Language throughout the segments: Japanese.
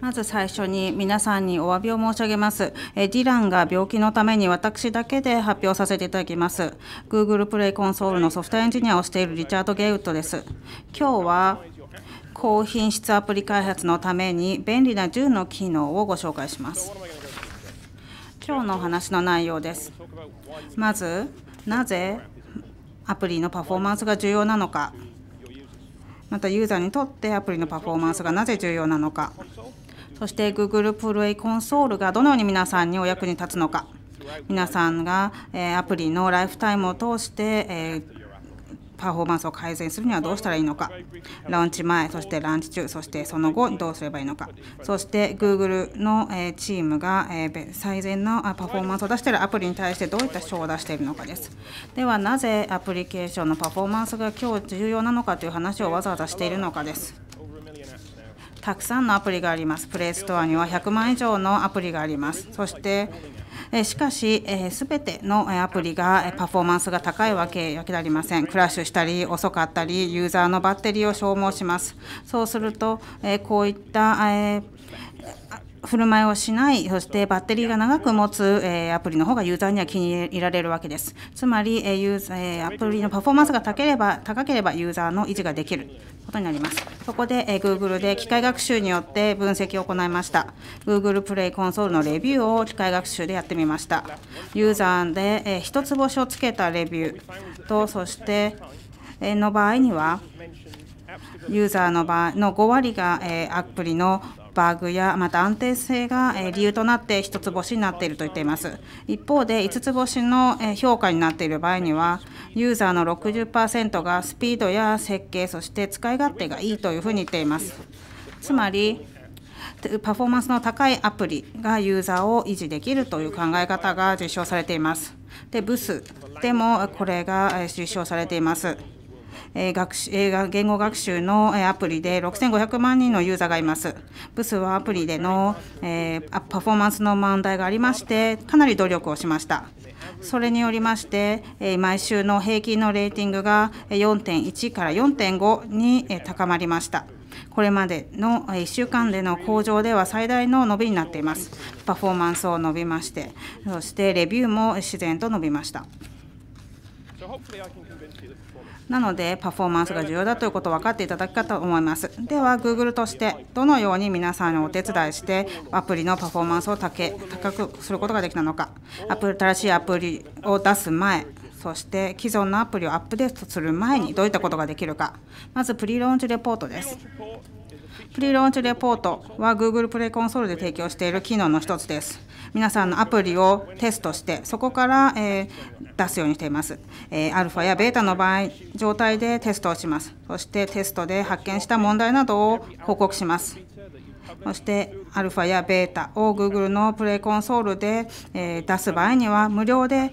まず最初に皆さんにお詫びを申し上げます。ディランが病気のために私だけで発表させていただきます。Google プレイコンソールのソフトエンジニアをしているリチャード・ゲイウッドです。今日は高品質アプリ開発のために便利な10の機能をご紹介します。今日のお話の内容です。まず、なぜアプリのパフォーマンスが重要なのか、またユーザーにとってアプリのパフォーマンスがなぜ重要なのか、そして Google プレイコンソールがどのように皆さんにお役に立つのか、皆さんがアプリのライフタイムを通してパフォーマンスを改善するにはどうしたらいいのか、ランチ前、そしてランチ中、そしてその後どうすればいいのか、そして Google のチームが最善のパフォーマンスを出しているアプリに対してどういった賞を出しているのかです。ではなぜアプリケーションのパフォーマンスが今日重要なのかという話をわざわざしているのかです。たくさんのアプリがあります。プレイストアには100万以上のアプリがあります。そしてしかし、すべてのアプリがパフォーマンスが高いわけでありません。クラッシュしたり、遅かったり、ユーザーのバッテリーを消耗します。そうすると、こういった振る舞いをしない、そしてバッテリーが長く持つえアプリの方がユーザーには気に入られるわけです。つまり、えユーザーアプリのパフォーマンスが高ければ高ければユーザーの維持ができることになります。そこで Google で機械学習によって分析を行いました。Google プレイコンソールのレビューを機械学習でやってみました。ユーザーで一つ星をつけたレビューと、そしてえの場合には、ユーザーの場合の5割がえアプリのバグやまた安定性が理由となって1つ星になっていると言っています。一方で5つ星の評価になっている場合にはユーザーの60%がスピードや設計そして使い勝手がいいというふうに言っています。つまりパフォーマンスの高いアプリがユーザーを維持できるという考え方が実証されています。で、ブスでもこれが実証されています。え学習言語学習のアプリで6500万人のユーザーがいます。ブスはアプリでのえパフォーマンスの問題がありまして、かなり努力をしました。それによりまして、え毎週の平均のレーティングが4.1から4.5に高まりました。これまでの1週間での向上では最大の伸びになっています。パフォーマンスを伸びまして、そしてレビューも自然と伸びました。なので、パフォーマンスが重要だということを分かっていただくかと思います。では、Google としてどのように皆さんにお手伝いして、アプリのパフォーマンスを高くすることができたのか、アプ新しいアプリを出す前、そして既存のアプリをアップデートする前にどういったことができるか。まず、プリローンチレポートです。プリローンチレポートは Google プレイコンソールで提供している機能の一つです。皆さんのアプリをテストして、そこから、え出すようにしています。えアルファやベータの場合、状態でテストをします。そしてテストで発見した問題などを報告します。そしてアルファやベータを Google のプレイコンソールで出す場合には無料で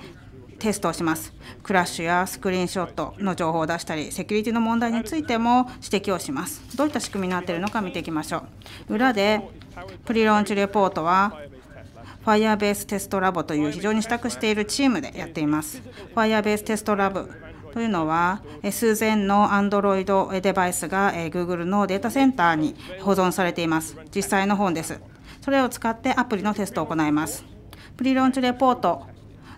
テストをします。クラッシュやスクリーンショットの情報を出したり、セキュリティの問題についても指摘をします。どういった仕組みになっているのか見ていきましょう。裏でプリローンチレポートは Firebase テストラボという非常に支度しているチームでやっています。Firebase テストラボというのは、数千の Android デバイスが Google のデータセンターに保存されています。実際の本です。それを使ってアプリのテストを行います。プリローンチレポート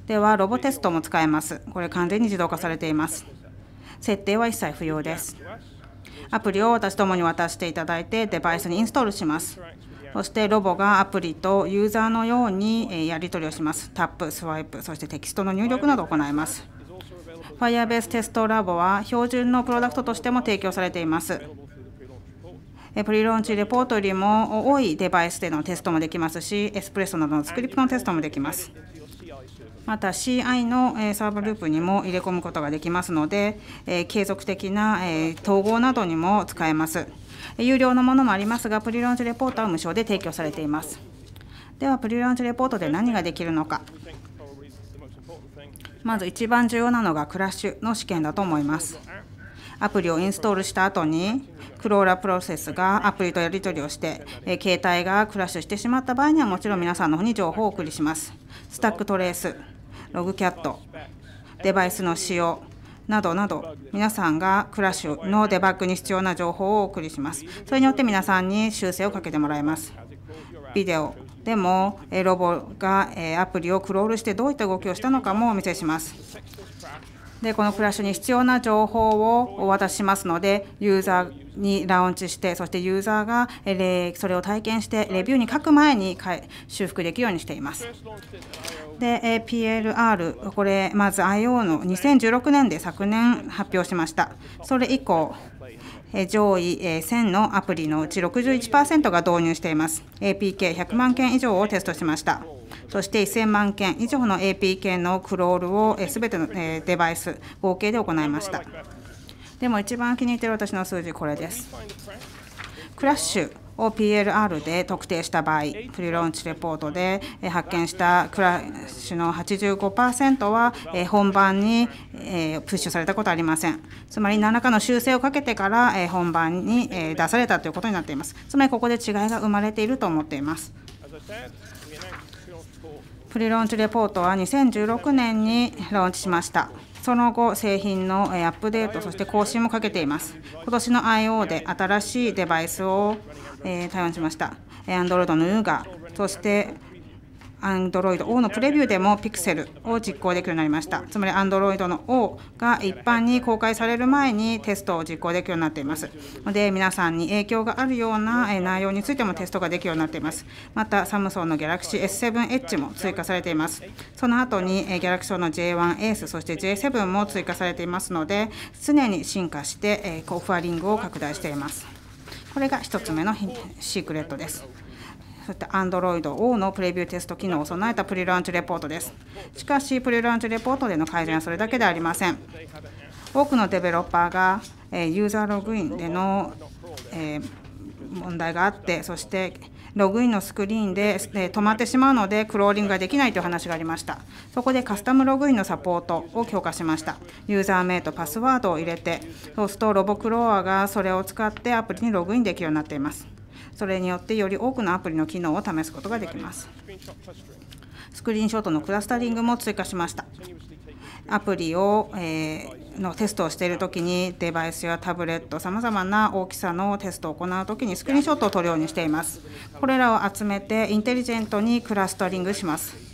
ではロボテストも使えます。これ完全に自動化されています。設定は一切不要です。アプリを私どもに渡していただいてデバイスにインストールします。そしてロボがアプリとユーザーのようにやり取りをします。タップ、スワイプ、そしてテキストの入力などを行います。Firebase テストラボは標準のプロダクトとしても提供されています。プリローンチレポートよりも多いデバイスでのテストもできますし、エスプレッソなどのスクリプトのテストもできます。また CI のサーバーループにも入れ込むことができますので、継続的な統合などにも使えます。有料のものもありますが、プリロンチレポートは無償で提供されています。では、プリロンチレポートで何ができるのか。まず一番重要なのがクラッシュの試験だと思います。アプリをインストールした後に、クローラプロセスがアプリとやり取りをして、携帯がクラッシュしてしまった場合には、もちろん皆さんの方に情報をお送りします。スタックトレース、ログキャット、デバイスの使用、などなど皆さんがクラッシュのデバッグに必要な情報をお送りします。それによって皆さんに修正をかけてもらいます。ビデオでもロボがアプリをクロールしてどういった動きをしたのかもお見せします。でこのクラッシュに必要な情報をお渡ししますのでユーザーにラウンチしてそしてユーザーがそれを体験してレビューに書く前に修復できるようにしています。で PLR これまず IO の2016年で昨年発表しました。それ以降上位1000のアプリのうち61%が導入しています。APK100 万件以上をテストしました。そして1000万件以上の APK のクロールをすべてのデバイス合計で行いました。でも一番気に入っている私の数字これです。クラッシュを PLR で特定した場合、プリローンチレポートで発見したクラッシュの85%は本番にプッシュされたことはありません。つまり何らかの修正をかけてから本番に出されたということになっています。つまりここで違いが生まれていると思っています。プリローンチレポートは2016年にローンチしました。その後、製品のアップデート、そして更新もかけています。今年の I.O. で新しいデバイスをえ対応しました。Android の UGA、そ Android O のプレビューでも Pixel を実行できるようになりました。つまり Android の O が一般に公開される前にテストを実行できるようになっています。で、皆さんに影響があるような内容についてもテストができるようになっています。また、サムソンの Galaxy S7 Edge も追加されています。その後に Galaxy の J1 Ace、そして J7 も追加されていますので、常に進化してオファリングを拡大しています。これが1つ目のシークレットです。そして Android O のプレビューテスト機能を備えたプリランチレポートです。しかし、プリランチレポートでの改善はそれだけではありません。多くのデベロッパーがユーザーログインでの問題があって、そしてログインのスクリーンで止まってしまうので、クローリングができないという話がありました。そこでカスタムログインのサポートを強化しました。ユーザー名とパスワードを入れて、そうするとロボクロアがそれを使ってアプリにログインできるようになっています。それによってより多くのアプリの機能を試すことができます。スクリーンショットのクラスタリングも追加しました。アプリを、えー、のテストをしているときにデバイスやタブレットさまざまな大きさのテストを行うときにスクリーンショットを撮るようにしています。これらを集めてインテリジェントにクラスタリングします。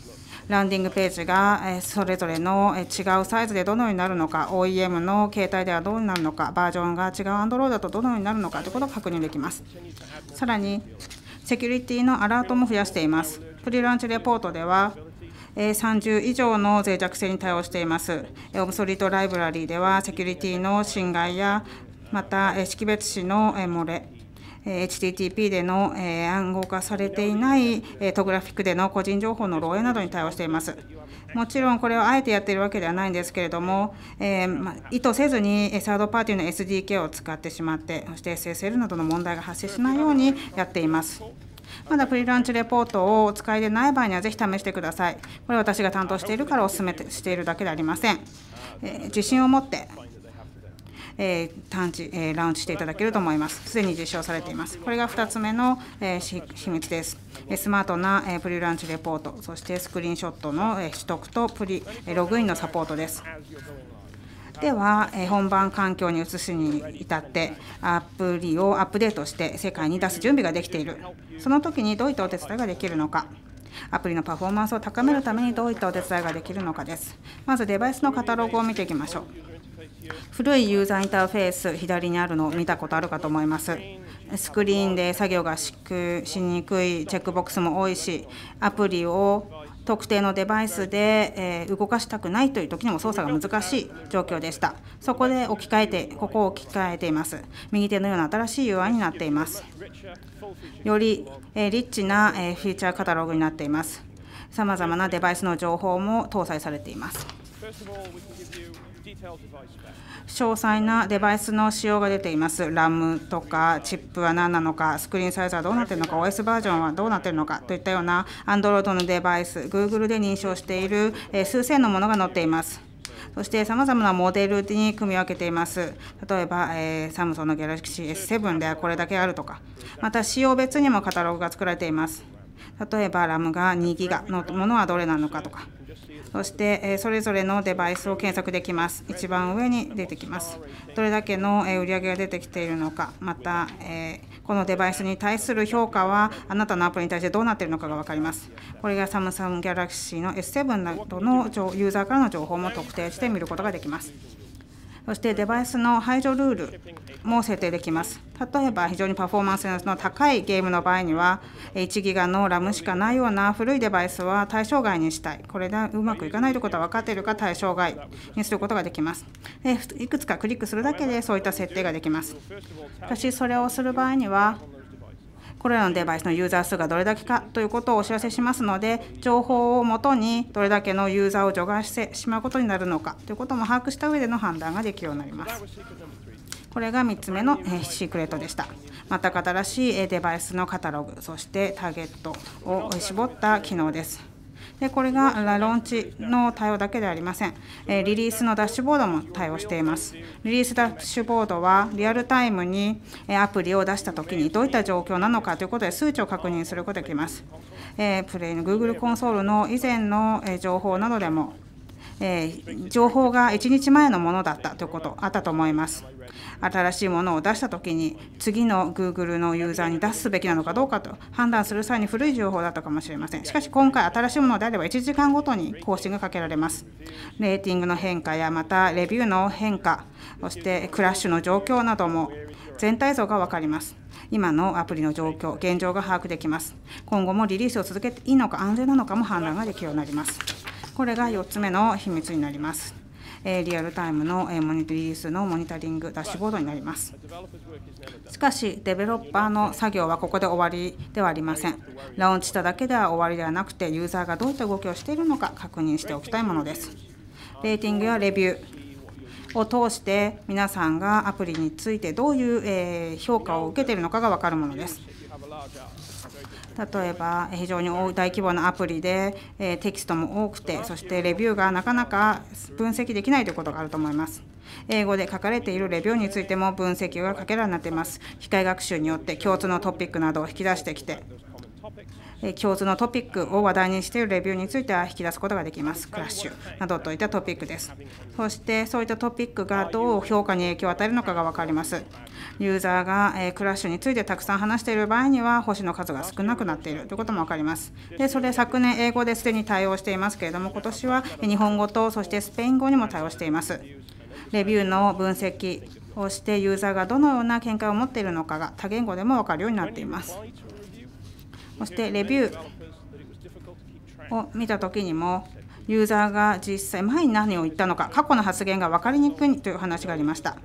ランディングページがそれぞれの違うサイズでどのようになるのか、OEM の携帯ではどうなるのか、バージョンが違う Android だとどのようになるのかということを確認できます。さらに、セキュリティのアラートも増やしています。プリランチレポートでは、30以上の脆弱性に対応しています。オブソリートライブラリーでは、セキュリティの侵害や、また識別子の漏れ、HTTP での暗号化されていないトグラフィックでの個人情報の漏洩などに対応しています。もちろんこれをあえてやっているわけではないんですけれども、えー、ま意図せずにサードパーティーの SDK を使ってしまって、そして SSL などの問題が発生しないようにやっています。まだフリーランチレポートをお使いでない場合にはぜひ試してください。これ私が担当しているからお勧めしているだけではありません。えー、自信を持ってえ探知、えラウンチしていただけると思います。すでに実証されています。これが2つ目の、え秘密です。スマートな、えプリランチレポート、そしてスクリーンショットの、え取得とプリログインのサポートです。では、え本番環境に移すに至ってアプリをアップデートして世界に出す準備ができている。その時にどういったお手伝いができるのか。アプリのパフォーマンスを高めるためにどういったお手伝いができるのかです。まずデバイスのカタログを見ていきましょう。古いユーザーインターフェース左にあるのを見たことあるかと思います。スクリーンで作業がしにくいチェックボックスも多いしアプリを特定のデバイスで、え動かしたくないという時にも操作が難しい状況でした。そこで置き換えてここを置き換えています。右手のような新しい UI になっています。より、えリッチな、えフィーチャーカタログになっています。さまざまなデバイスの情報も搭載されています。詳細なデバイスの仕様が出ています。RAM とかチップは何なのか、スクリーンサイズはどうなっているのか、OS バージョンはどうなっているのかといったような Android のデバイス、Google で認証している数千のものが載っています。そしてさまざまなモデルに組み分けています。例えば、えー、サムソンの Galaxy S7 ではこれだけあるとか、また仕様別にもカタログが作られています。例えば RAM が2ギガのものはどれなのかとか、そしてそれぞれのデバイスを検索できます。一番上に出てきます。どれだけの売り上げが出てきているのか、またこのデバイスに対する評価はあなたのアプリに対してどうなっているのかが分かります。これがサムサムギャラクシーの S7 などのユーザーからの情報も特定して見ることができます。そしてデバイスの排除ルールも設定できます。例えば非常にパフォーマンスの高いゲームの場合には1ギガのラムしかないような古いデバイスは対象外にしたい。これでうまくいかないということは分かっているか対象外にすることができます。いくつかクリックするだけでそういった設定ができます。しかしそれをする場合にはこれらのデバイスのユーザー数がどれだけかということをお知らせしますので、情報をもとにどれだけのユーザーを除外してしまうことになるのかということも把握した上での判断ができるようになります。これが3つ目のシークレットでした。全く新しいデバイスのカタログ、そしてターゲットを絞った機能です。でこれがローンチの対応だけではありません。リリースのダッシュボードも対応しています。リリースダッシュボードはリアルタイムにアプリを出したときにどういった状況なのかということで数値を確認することができます。プレイの Google コンソールの以前の情報などでもえー、情報が1日前のものだったということあったと思います。新しいものを出したときに次の Google のユーザーに出すべきなのかどうかと判断する際に古い情報だったかもしれません。しかし今回新しいものであれば1時間ごとに更新がかけられます。レーティングの変化やまたレビューの変化、そしてクラッシュの状況なども全体像が分かります。今のアプリの状況、現状が把握できます。今後もリリースを続けていいのか安全なのかも判断ができるようになります。これが4つ目の秘密になります。リアルタイムのモニタリースのモニタリングダッシュボードになります。しかし、デベロッパーの作業はここで終わりではありません。ラウンチしただけでは終わりではなくて、ユーザーがどういった動きをしているのか確認しておきたいものです。レーティングやレビューを通して皆さんがアプリについてどういう評価を受けているのかが分かるものです。例えば非常に大規模なアプリでテキストも多くてそしてレビューがなかなか分析できないということがあると思います。英語で書かれているレビューについても分析がかけられになっています。機械学習によって共通のトピックなどを引き出してきて共通のトピックを話題にしているレビューについては引き出すことができます。クラッシュなどといったトピックです。そしてそういったトピックがどう評価に影響を与えるのかが分かります。ユーザーがクラッシュについてたくさん話している場合には星の数が少なくなっているということも分かります。でそれ昨年英語ですでに対応していますけれども今年は日本語とそしてスペイン語にも対応しています。レビューの分析をしてユーザーがどのような見解を持っているのかが多言語でも分かるようになっています。そしてレビューを見た時にもユーザーが実際前に何を言ったのか過去の発言が分かりにくいという話がありました。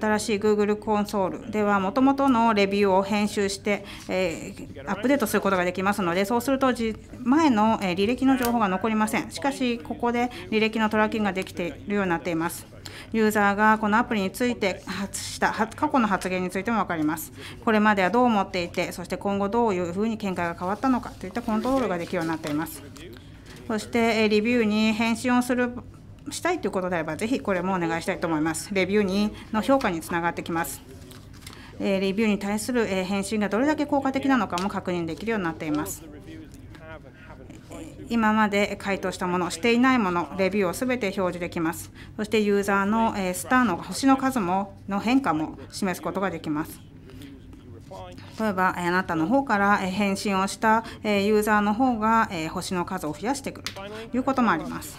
新しい Google コンソールではもともとのレビューを編集して、え、アップデートすることができますのでそうすると前の履歴の情報が残りません。しかしここで履歴のトラッキングができているようになっています。ユーザーがこのアプリについて発した過去の発言についても分かります。これまではどう思っていて、そして今後どういうふうに見解が変わったのかといったコントロールができるようになっています。そしてレビューに返信をするしたいということであれば、ぜひこれもお願いしたいと思います。レビューにの評価につながってきます。レビューに対する返信がどれだけ効果的なのかも確認できるようになっています。今まで回答したもの、していないもの、レビューをすべて表示できます。そしてユーザーのスターの星の数もの変化も示すことができます。例えば、あなたの方から返信をしたユーザーの方が星の数を増やしてくるということもあります。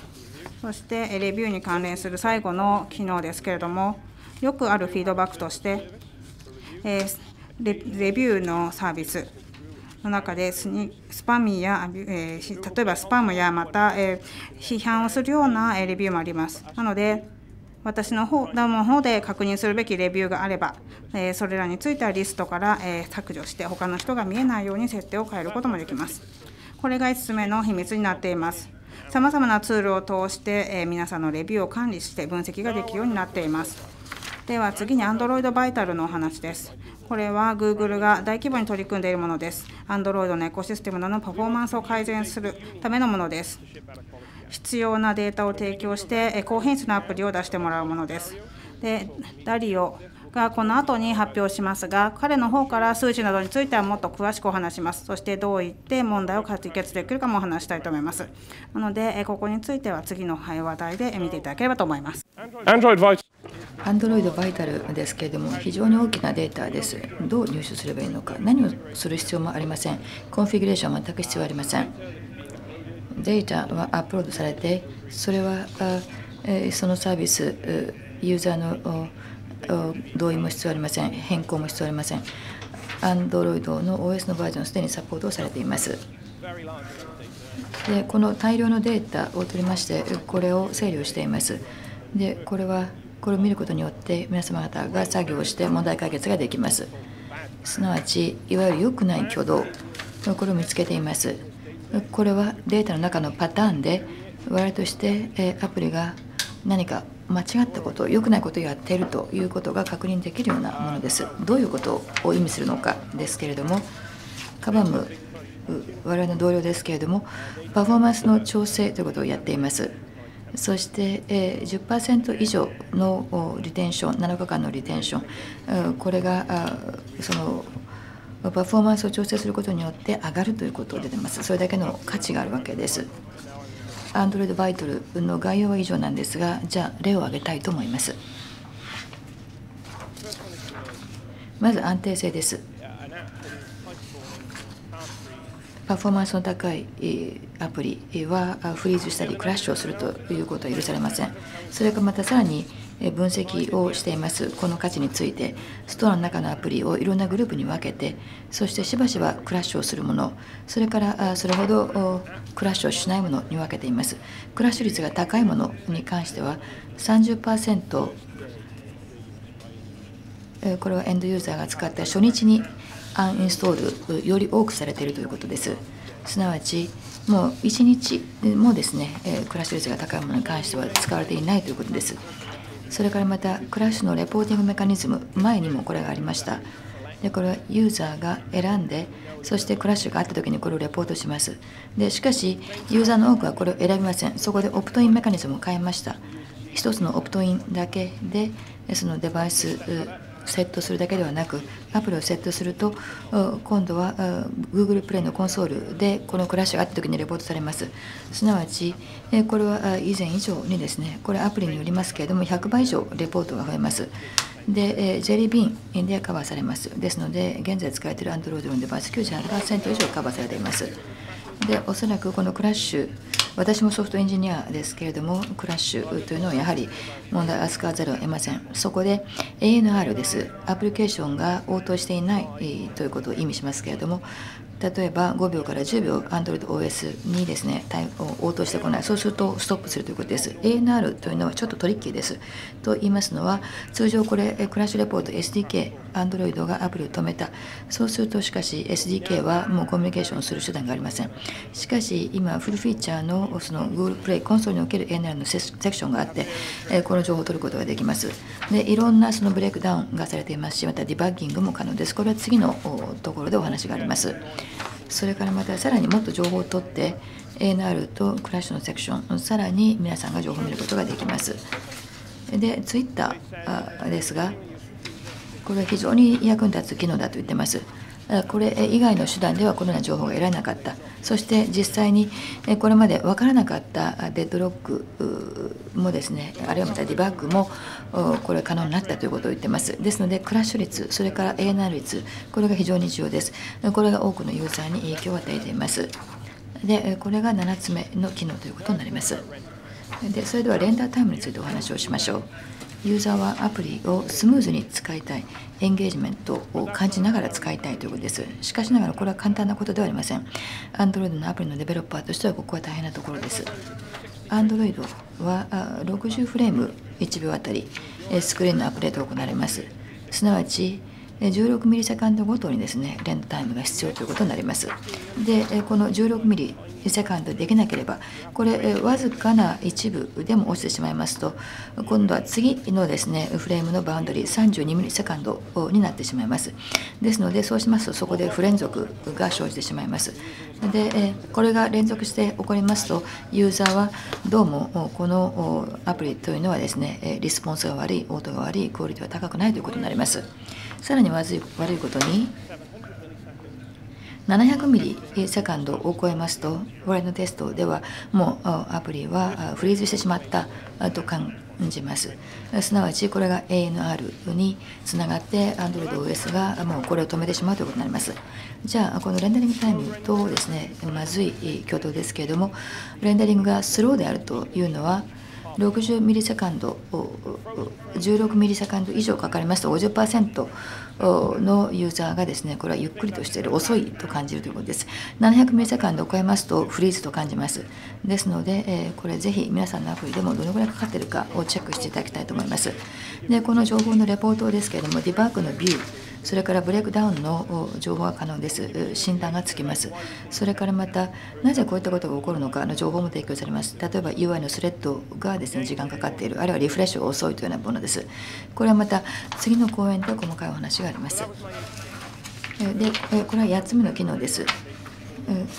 そして、レビューに関連する最後の機能ですけれども、よくあるフィードバックとして、レビューのサービスの中でスパムや、えー、例えばスパムやまた、えー、批判をするようなレビューもあります。なので私の方の方で確認するべきレビューがあれば、え、それらについてはリストから、え削除して他の人が見えないように設定を変えることもできます。これが5つ目の秘密になっています。さまざまなツールを通して、え皆さんのレビューを管理して分析ができるようになっています。では次に Android Vital のお話です。これは Google が大規模に取り組んでいるものです。Android のエコシステムのパフォーマンスを改善するためのものです。必要なデータを提供して高品質なアプリを出してもらうものです。で、ダリオがこの後に発表しますが彼の方から数値などについてはもっと詳しくお話しますそしてどう言って問題を解決できるかもお話したいと思いますなのでここについては次の話題で見ていただければと思います Android アンドロイドバイタルですけれども、非常に大きなデータです。どう入手すればいいのか、何をする必要もありません。コンフィギュレーションは全く必要ありません。データはアップロードされて、それはそのサービス、ユーザーの同意も必要ありません。変更も必要ありません。Android の OS のバージョンすでにサポートをされています。でこの大量のデータを取りまして、これを整理をしています。でこれはこれを見ることによって皆様方が作業をして問題解決ができますすなわちいわゆる良くない挙動これを見つけていますこれはデータの中のパターンで我々としてアプリが何か間違ったこと良くないことをやっているということが確認できるようなものです。どういうことを意味するのかですけれどもカバム我々の同僚ですけれどもパフォーマンスの調整ということをやっています。そして10%以上のリテンション7日間のリテンションこれがそのパフォーマンスを調整することによって上がるということが出てます。それだけの価値があるわけです。アンドロイドバイトルの概要は以上なんですがじゃあ例を挙げたいと思います。まず安定性です。パフォーマンスの高いアプリはフリーズしたりクラッシュをするということは許されません。それがまたさらに分析をしています。この価値についてストアの中のアプリをいろんなグループに分けてそしてしばしばクラッシュをするものそれからそれほどクラッシュをしないものに分けています。クラッシュ率が高いものに関しては30%これはエンドユーザーが使った初日にアンインストールより多くされているということです。すなわちもう1日もですねクラッシュ率が高いものに関しては使われていないということです。それからまたクラッシュのレポーティングメカニズム前にもこれがありました。でこれはユーザーが選んでそしてクラッシュがあった時にこれをレポートします。でしかしユーザーの多くはこれを選びません。そこでオプトインメカニズムを変えました。1つのオプトインだけでそのデバイスセットするだけではなくアプリをセットすると今度は Google プレイのコンソールでこのクラッシュがあった時にレポートされます。すなわちこれは以前以上にですねこれアプリによりますけれども100倍以上レポートが増えます。で、ジェリービーンでカバーされます。ですので現在使えている Android のデバイス98%以上カバーされています。でおそらくこのクラッシュ私もソフトエンジニアですけれどもクラッシュというのはやはり問題を扱わざるを得ません。そこで ANR です。アプリケーションが応答していないということを意味しますけれども例えば5秒から10秒 AndroidOS にですね応答してこない。そうするとストップするということです。ANR というのはちょっとトリッキーです。と言いますのは通常これクラッシュレポート SDK Android がアプリを止めた。そうするとしかし SDK はもうコミュニケーションをする手段がありません。しかし今フルフィーチャーのその Google プレイコンソールにおける ANR のセクションがあってこの情報を取ることができます。でいろんなそのブレイクダウンがされています。しまたディバッギングも可能です。これは次のところでお話があります。それからまたさらにもっと情報を取って ANR とクラッシュのセクションさらに皆さんが情報を見ることができます。で Twitter ですがこれは非常に役に立つ機能だと言ってます。これ以外の手段ではこのような情報が得られなかった。そして実際にこれまで分からなかったデッドロックもですねあるいはまたディバッグもこれ可能になったということを言ってます。ですのでクラッシュ率それから ANR 率これが非常に重要です。これが多くのユーザーに影響を与えています。でこれが7つ目の機能ということになります。でそれではレンダータイムについてお話をしましょう。ユーザーはアプリをスムーズに使いたいエンゲージメントを感じながら使いたいということです。しかしながらこれは簡単なことではありません。Android のアプリのデベロッパーとしてはここは大変なところです。Android は60フレーム1秒あたりスクリーンのアップデートが行われます。すなわち16ミリセカンドごとにですねレンドタイムが必要ということになります。でこの16ミリセカンドできなければこれわずかな一部でも落ちてしまいますと今度は次のですねフレームのバウンドリー32ミリセカンドになってしまいます。ですのでそうしますとそこで不連続が生じてしまいます。でこれが連続して起こりますとユーザーはどうもこのアプリというのはですねリスポンスが悪い音が悪いクオリティは高くないということになります。さらに悪い悪いことに700ミリセカンドを超えますと我々のテストではもうアプリはフリーズしてしまったと感じます。すなわちこれが ANR につながって AndroidOS がもうこれを止めてしまうということになります。じゃあこのレンダリングタイムとですねまずい挙動ですけれどもレンダリングがスローであるというのは60ミリセカンド16 millisecond 以上かかりますと50%のユーザーがですねこれはゆっくりとしている遅いと感じるということです。700 millisecond を超えますとフリーズと感じます。ですので、えこれぜひ皆さんのアプリでもどのぐらいかかっているかをチェックしていただきたいと思います。でこの情報のレポートですけれども debug のビュー。それからブレイクダウンの情報が可能です。診断がつきます。それからまた、なぜこういったことが起こるのかの情報も提供されます。例えば UI のスレッドがですね、時間かかっている、あるいはリフレッシュが遅いというようなものです。これはまた次の講演で細かいお話があります。で、これは8つ目の機能です。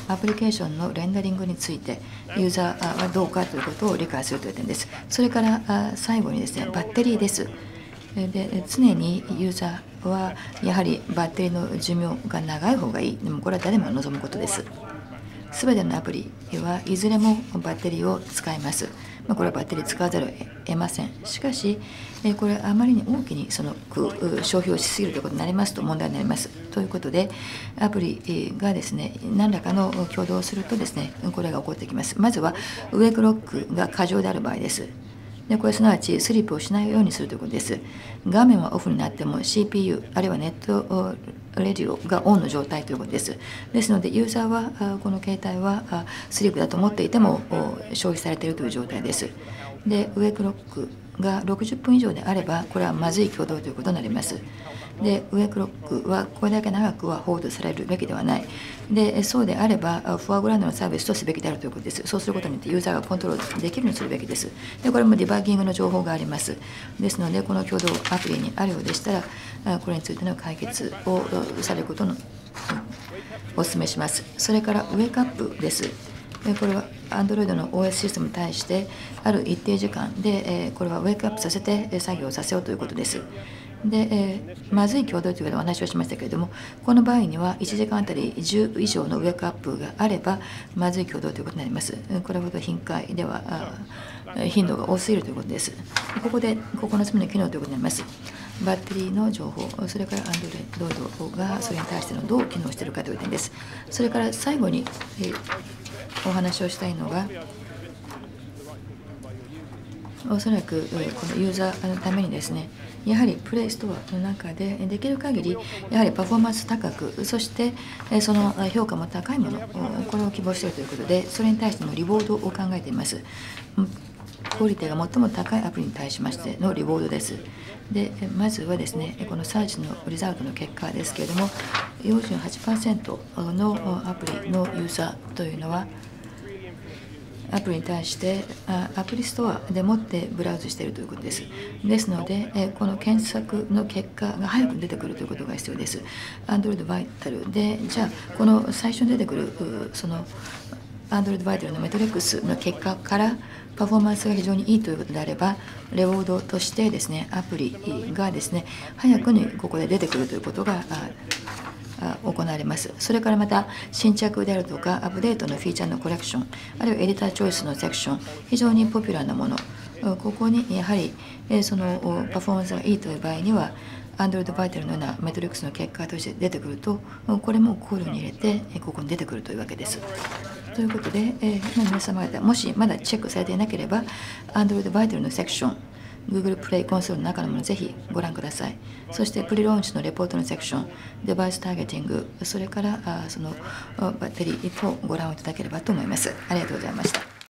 アプリケーションのレンダリングについてユーザーはどうかということを理解するという点です。それから最後にですね、バッテリーです。で常にユーザーはやはりバッテリーの寿命が長い方がいい。でもこれは誰も望むことです。全てのアプリはいずれもバッテリーを使います。まこれはバッテリー使わざるを得ません。しかしこれあまりに大きにその消費をしすぎるということになりますと問題になります。ということでアプリがですね何らかの挙動をするとですねこれが起こってきます。まずはウェイクロックが過剰である場合です。でこれすなわちスリップをしないようにするということです。画面はオフになっても CPU あるいはネットレディオがオンの状態ということです。ですのでユーザーはこの携帯はスリップだと思っていても消費されているという状態です。でウェクロックが60分以上であればこれはまずい挙動ということになります。でウェクロックはこれだけ長くはホールされるべきではない。でそうであればフォアグラウンドのサービスとすべきであるということです。そうすることによってユーザーがコントロールできるようにするべきです。でこれもディバッギングの情報があります。ですのでこの共同アプリにあるようでしたらこれについての解決をされることのお勧めします。それからウェイクアップです。これは Android の OS システムに対してある一定時間でこれはウェイクアップさせて作業をさせようということです。で、えー、まずい共同というお話をしましたけれどもこの場合には1時間あたり10以上のウェイクアップがあればまずい共同ということになります。これほど頻回では頻度が多すぎるということです。ここで9つ目の機能ということになります。バッテリーの情報それから Android がそれに対してのどう機能しているかという点です。それから最後に、えー、お話をしたいのがおそらくこのユーザーのためにですねやはりプレイストアの中でできる限りやはりパフォーマンス高くそしてその評価も高いものこれを希望しているということでそれに対してのリボードを考えています。クオリティが最も高いアプリに対しましてのリボードです。でまずはですねこのサーチのリザルトの結果ですけれども48%のアプリのユーザーというのはアプリに対してアプリストアでもってブラウズしているということです。ですので、この検索の結果が早く出てくるということが必要です。Android Vital で、じゃあ、この最初に出てくる、その Android Vital のメトリックスの結果からパフォーマンスが非常にいいということであれば、レオードとしてですね、アプリがですね、早くにここで出てくるということが行われます。それからまた新着であるとかアップデートのフィーチャーのコレクション、あるいはエディターチョイスのセクション、非常にポピュラーなもの、ここにやはりそのパフォーマンスがいいという場合には、Android Vital のようなメトリックスの結果として出てくると、これも考慮に入れて、ここに出てくるというわけです。ということで、えー、皆様方、もしまだチェックされていなければ、Android Vital のセクション、Google プレイコンソールの中のものぜひご覧ください。そしてプリローンチのレポートのセクション、デバイスターゲティング、それからあそのバッテリーとご覧をいただければと思います。ありがとうございました。